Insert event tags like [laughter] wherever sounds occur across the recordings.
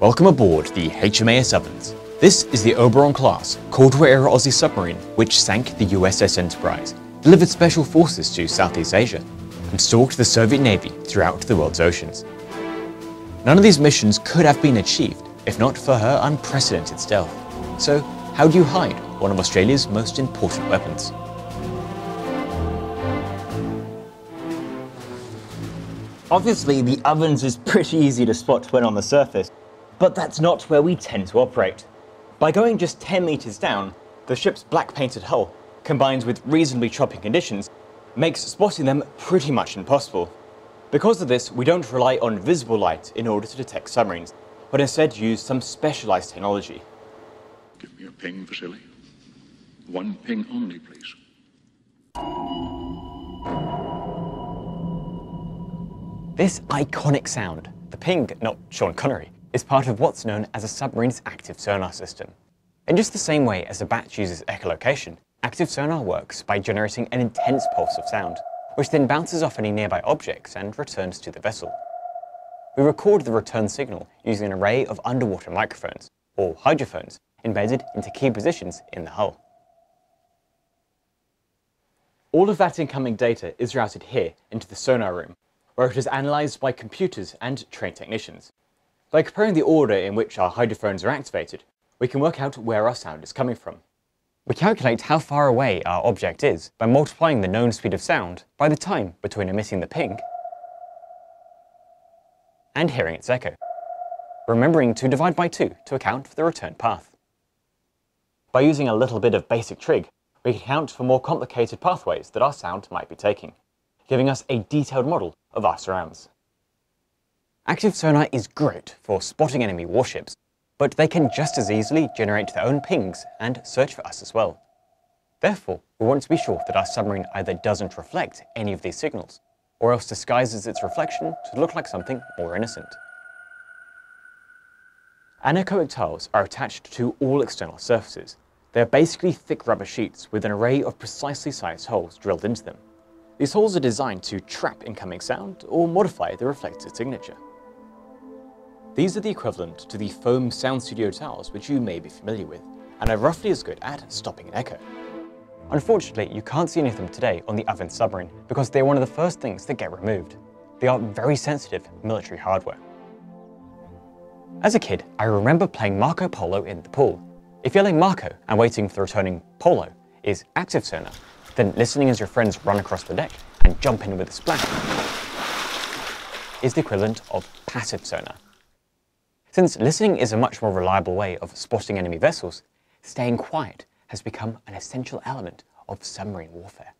Welcome aboard the HMAS Ovens. This is the Oberon class Cold War era Aussie submarine which sank the USS Enterprise, delivered special forces to Southeast Asia, and stalked the Soviet Navy throughout the world's oceans. None of these missions could have been achieved if not for her unprecedented stealth. So, how do you hide one of Australia's most important weapons? Obviously, the ovens is pretty easy to spot when on the surface, but that's not where we tend to operate. By going just 10 meters down, the ship's black painted hull, combined with reasonably choppy conditions, makes spotting them pretty much impossible. Because of this, we don't rely on visible light in order to detect submarines, but instead use some specialized technology. Give me a ping, Vasily. One ping only, please. This iconic sound, the ping, not Sean Connery, is part of what's known as a submarine's active sonar system. In just the same way as a bat uses echolocation, active sonar works by generating an intense pulse of sound, which then bounces off any nearby objects and returns to the vessel. We record the return signal using an array of underwater microphones, or hydrophones, embedded into key positions in the hull. All of that incoming data is routed here into the sonar room, where it is analysed by computers and trained technicians. By comparing the order in which our hydrophones are activated, we can work out where our sound is coming from. We calculate how far away our object is by multiplying the known speed of sound by the time between emitting the ping and hearing its echo, remembering to divide by 2 to account for the return path. By using a little bit of basic trig, we can account for more complicated pathways that our sound might be taking giving us a detailed model of our surrounds. Active sonar is great for spotting enemy warships, but they can just as easily generate their own pings and search for us as well. Therefore, we want to be sure that our submarine either doesn't reflect any of these signals, or else disguises its reflection to look like something more innocent. Anechoic tiles are attached to all external surfaces. They are basically thick rubber sheets with an array of precisely sized holes drilled into them. These holes are designed to trap incoming sound or modify the reflected signature. These are the equivalent to the foam sound studio tiles which you may be familiar with, and are roughly as good at stopping an echo. Unfortunately, you can't see any of them today on the Oven submarine because they are one of the first things that get removed. They are very sensitive military hardware. As a kid, I remember playing Marco Polo in the pool. If yelling Marco and waiting for the returning Polo is active sonar, then listening as your friends run across the deck and jump in with a splash is the equivalent of passive sonar. Since listening is a much more reliable way of spotting enemy vessels, staying quiet has become an essential element of submarine warfare.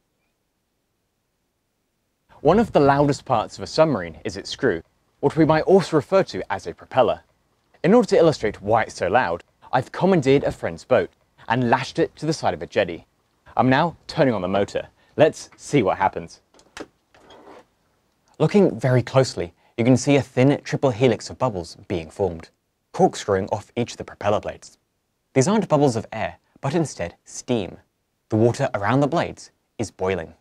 One of the loudest parts of a submarine is its screw, what we might also refer to as a propeller. In order to illustrate why it's so loud, I've commandeered a friend's boat and lashed it to the side of a jetty. I'm now turning on the motor. Let's see what happens. Looking very closely, you can see a thin triple helix of bubbles being formed, corkscrewing off each of the propeller blades. These aren't bubbles of air, but instead steam. The water around the blades is boiling.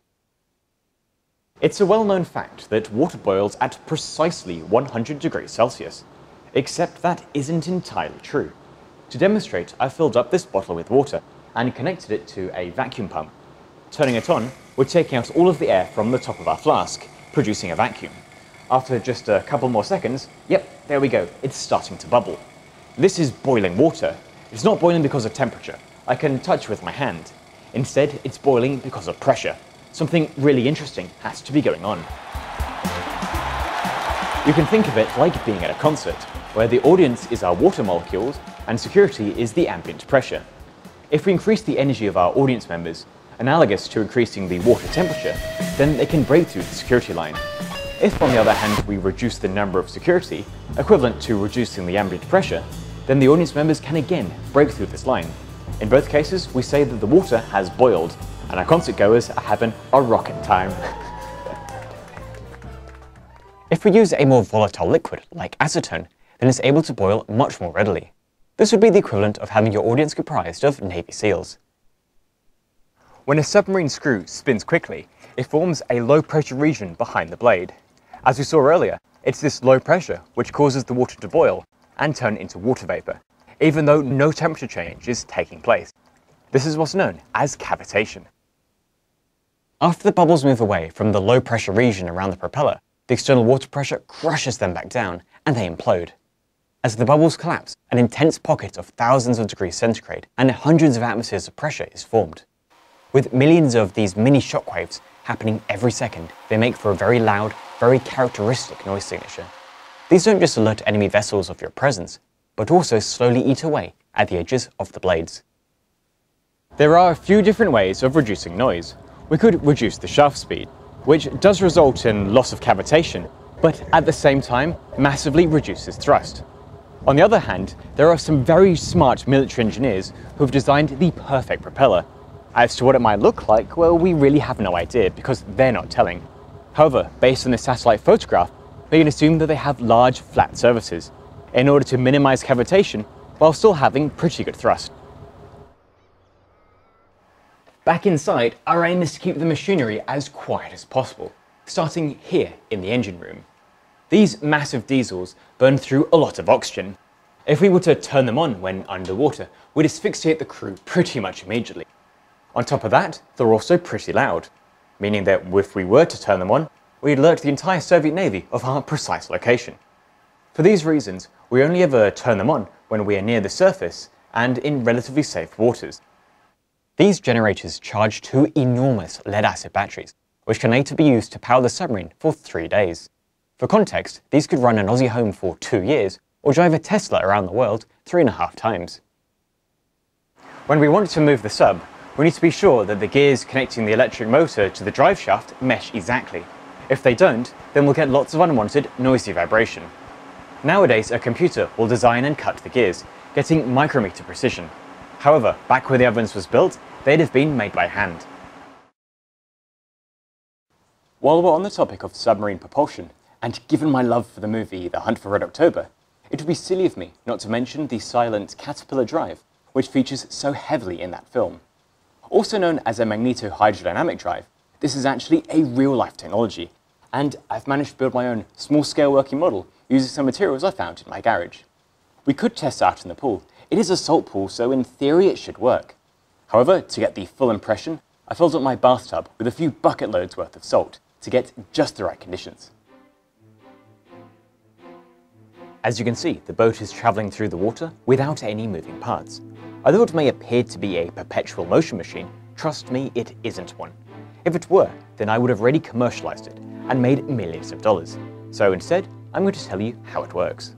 It's a well-known fact that water boils at precisely 100 degrees Celsius, except that isn't entirely true. To demonstrate, I filled up this bottle with water and connected it to a vacuum pump. Turning it on, we're taking out all of the air from the top of our flask, producing a vacuum. After just a couple more seconds, yep, there we go, it's starting to bubble. This is boiling water. It's not boiling because of temperature. I can touch with my hand. Instead, it's boiling because of pressure. Something really interesting has to be going on. You can think of it like being at a concert, where the audience is our water molecules and security is the ambient pressure. If we increase the energy of our audience members, analogous to increasing the water temperature, then they can break through the security line. If, on the other hand, we reduce the number of security, equivalent to reducing the ambient pressure, then the audience members can again break through this line. In both cases, we say that the water has boiled, and our concert goers are having a rocket time. [laughs] if we use a more volatile liquid, like acetone, then it's able to boil much more readily. This would be the equivalent of having your audience comprised of Navy SEALs. When a submarine screw spins quickly, it forms a low pressure region behind the blade. As we saw earlier, it's this low pressure which causes the water to boil and turn into water vapor, even though no temperature change is taking place. This is what's known as cavitation. After the bubbles move away from the low pressure region around the propeller, the external water pressure crushes them back down and they implode. As the bubbles collapse, an intense pocket of thousands of degrees centigrade and hundreds of atmospheres of pressure is formed. With millions of these mini shockwaves happening every second, they make for a very loud, very characteristic noise signature. These don't just alert enemy vessels of your presence, but also slowly eat away at the edges of the blades. There are a few different ways of reducing noise. We could reduce the shaft speed, which does result in loss of cavitation, but at the same time massively reduces thrust. On the other hand, there are some very smart military engineers who have designed the perfect propeller. As to what it might look like, well, we really have no idea because they're not telling. However, based on the satellite photograph, we can assume that they have large flat surfaces in order to minimize cavitation while still having pretty good thrust. Back inside, our aim is to keep the machinery as quiet as possible, starting here in the engine room. These massive diesels burn through a lot of oxygen. If we were to turn them on when underwater, we'd asphyxiate the crew pretty much immediately. On top of that, they're also pretty loud, meaning that if we were to turn them on, we'd alert the entire Soviet Navy of our precise location. For these reasons, we only ever turn them on when we are near the surface and in relatively safe waters. These generators charge two enormous lead-acid batteries, which can later be used to power the submarine for three days. For context, these could run an Aussie home for two years, or drive a Tesla around the world three and a half times. When we want to move the sub, we need to be sure that the gears connecting the electric motor to the drive shaft mesh exactly. If they don't, then we'll get lots of unwanted, noisy vibration. Nowadays, a computer will design and cut the gears, getting micrometer precision. However, back where the ovens was built, they'd have been made by hand. While we're on the topic of submarine propulsion, and given my love for the movie The Hunt for Red October, it would be silly of me not to mention the silent Caterpillar drive, which features so heavily in that film. Also known as a magneto-hydrodynamic drive, this is actually a real-life technology, and I've managed to build my own small-scale working model using some materials I found in my garage. We could test out in the pool. It is a salt pool, so in theory it should work. However, to get the full impression, I filled up my bathtub with a few bucket loads worth of salt to get just the right conditions. As you can see, the boat is travelling through the water without any moving parts. Although it may appear to be a perpetual motion machine, trust me, it isn't one. If it were, then I would have already commercialized it and made millions of dollars. So instead, I'm going to tell you how it works.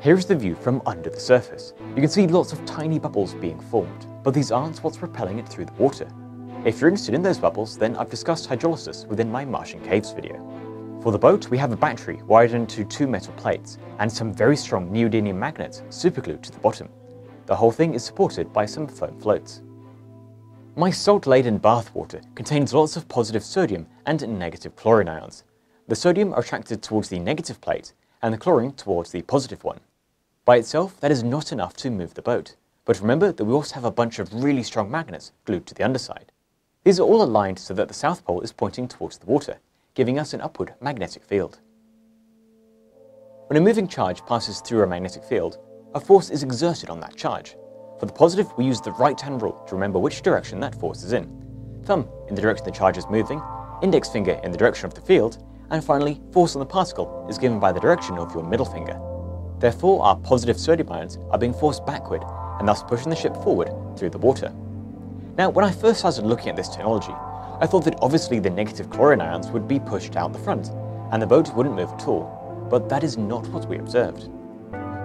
Here's the view from under the surface. You can see lots of tiny bubbles being formed, but these aren't what's propelling it through the water. If you're interested in those bubbles, then I've discussed hydrolysis within my Martian Caves video. For the boat, we have a battery wired into two metal plates and some very strong neodymium magnets superglued to the bottom. The whole thing is supported by some foam floats. My salt-laden bathwater contains lots of positive sodium and negative chlorine ions. The sodium are attracted towards the negative plate and the chlorine towards the positive one. By itself, that is not enough to move the boat. But remember that we also have a bunch of really strong magnets glued to the underside. These are all aligned so that the south pole is pointing towards the water, giving us an upward magnetic field. When a moving charge passes through a magnetic field, a force is exerted on that charge. For the positive, we use the right-hand rule to remember which direction that force is in. Thumb in the direction the charge is moving, index finger in the direction of the field, and finally, force on the particle is given by the direction of your middle finger. Therefore, our positive sodium ions are being forced backward and thus pushing the ship forward through the water. Now, when I first started looking at this technology, I thought that obviously the negative chlorine ions would be pushed out the front, and the boat wouldn't move at all, but that is not what we observed.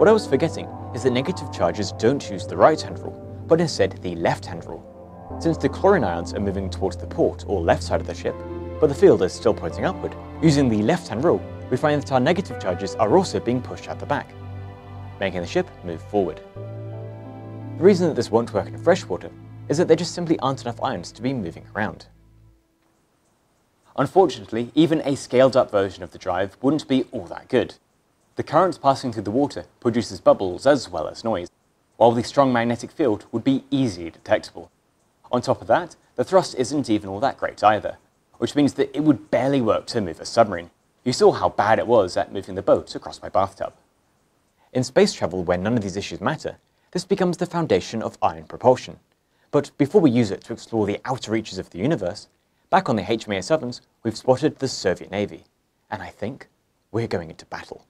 What I was forgetting is that negative charges don't use the right-hand rule, but instead the left-hand rule. Since the chlorine ions are moving towards the port or left side of the ship, but the field is still pointing upward, using the left-hand rule, we find that our negative charges are also being pushed out the back, making the ship move forward. The reason that this won't work in freshwater is that there just simply aren't enough ions to be moving around. Unfortunately, even a scaled up version of the drive wouldn't be all that good. The currents passing through the water produces bubbles as well as noise, while the strong magnetic field would be easily detectable. On top of that, the thrust isn't even all that great either, which means that it would barely work to move a submarine. You saw how bad it was at moving the boat across my bathtub. In space travel where none of these issues matter, this becomes the foundation of ion propulsion. But before we use it to explore the outer reaches of the universe, back on the HMAS Ovens, we've spotted the Soviet Navy. And I think we're going into battle.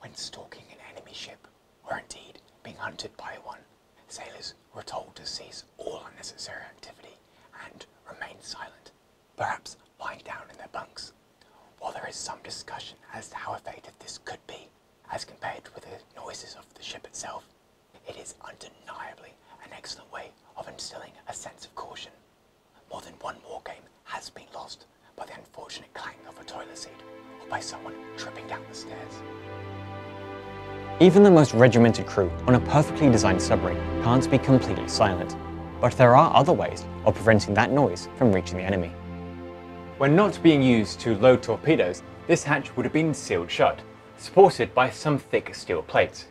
When stalking an enemy ship, or indeed being hunted by one, sailors were told to cease all unnecessary activity and remain silent, perhaps lying down in their bunks. While there is some discussion as to how effective this could be, as compared with the noises of the ship itself, it is undeniably an excellent way of instilling a sense of caution. More than one war game has been lost by the unfortunate clang of a toilet seat or by someone tripping down the stairs. Even the most regimented crew on a perfectly designed submarine can't be completely silent, but there are other ways of preventing that noise from reaching the enemy. When not being used to load torpedoes, this hatch would have been sealed shut, supported by some thick steel plates.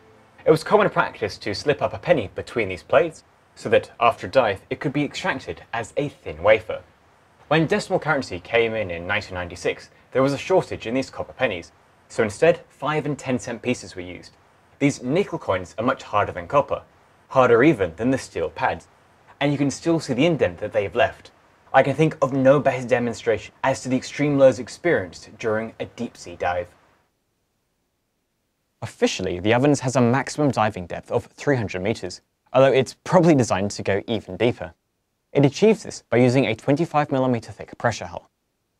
It was common practice to slip up a penny between these plates, so that after a dive it could be extracted as a thin wafer. When decimal currency came in in 1996, there was a shortage in these copper pennies, so instead 5 and 10 cent pieces were used. These nickel coins are much harder than copper, harder even than the steel pads, and you can still see the indent that they've left. I can think of no better demonstration as to the extreme lows experienced during a deep sea dive. Officially, the Ovens has a maximum diving depth of 300 meters, although it's probably designed to go even deeper. It achieves this by using a 25mm thick pressure hull.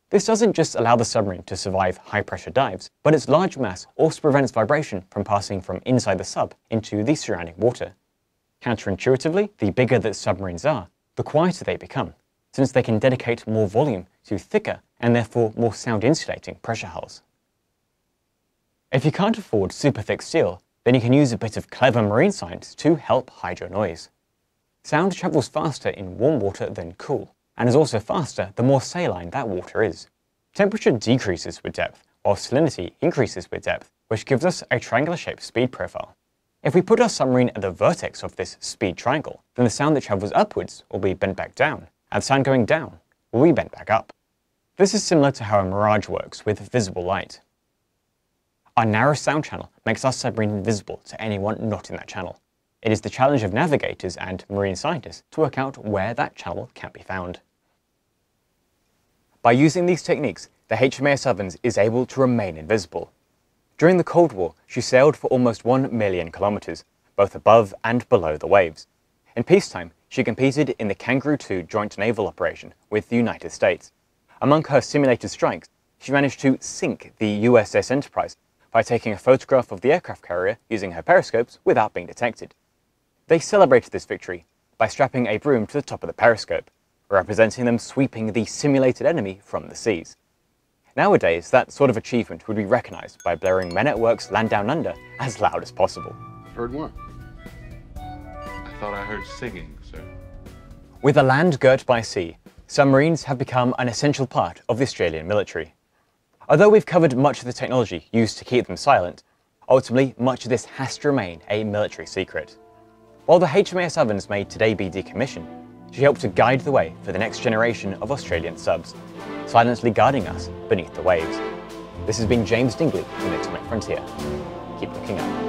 This doesn't just allow the submarine to survive high pressure dives, but its large mass also prevents vibration from passing from inside the sub into the surrounding water. Counterintuitively, the bigger that submarines are, the quieter they become, since they can dedicate more volume to thicker and therefore more sound insulating pressure hulls. If you can't afford super thick steel, then you can use a bit of clever marine science to help hide your noise. Sound travels faster in warm water than cool, and is also faster the more saline that water is. Temperature decreases with depth, while salinity increases with depth, which gives us a triangular-shaped speed profile. If we put our submarine at the vertex of this speed triangle, then the sound that travels upwards will be bent back down, and the sound going down will be bent back up. This is similar to how a mirage works with visible light. Our narrow sound channel makes our submarine invisible to anyone not in that channel. It is the challenge of navigators and marine scientists to work out where that channel can be found. By using these techniques, the HMAS Ovens is able to remain invisible. During the Cold War, she sailed for almost 1 million kilometers, both above and below the waves. In peacetime, she competed in the Kangaroo 2 joint naval operation with the United States. Among her simulated strikes, she managed to sink the USS Enterprise by taking a photograph of the aircraft carrier using her periscopes without being detected. They celebrated this victory by strapping a broom to the top of the periscope, representing them sweeping the simulated enemy from the seas. Nowadays, that sort of achievement would be recognised by blaring Men at Work's Land Down Under as loud as possible. Heard what? I thought I heard singing, sir. With a land girt by sea, submarines have become an essential part of the Australian military. Although we've covered much of the technology used to keep them silent, ultimately much of this has to remain a military secret. While the HMAS Ovens may today be decommissioned, she helped to guide the way for the next generation of Australian subs, silently guarding us beneath the waves. This has been James Dingley from the Atomic Frontier. Keep looking up.